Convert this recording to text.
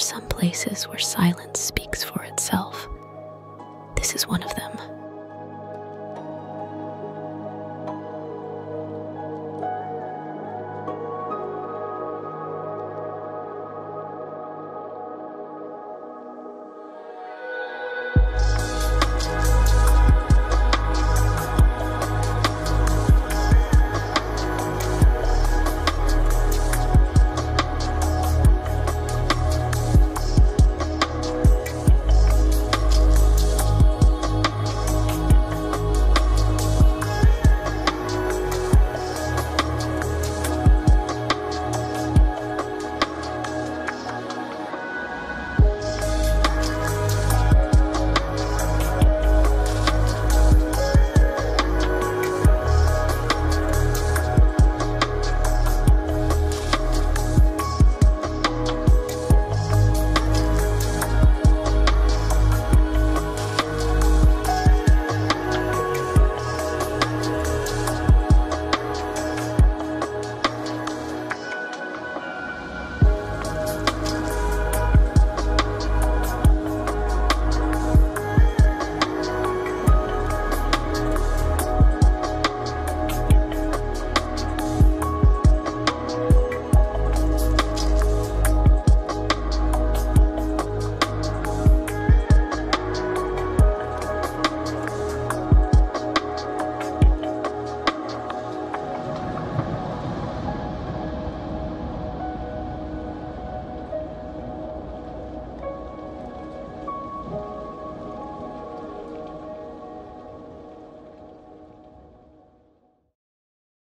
some places where silence speaks for itself. This is one of them.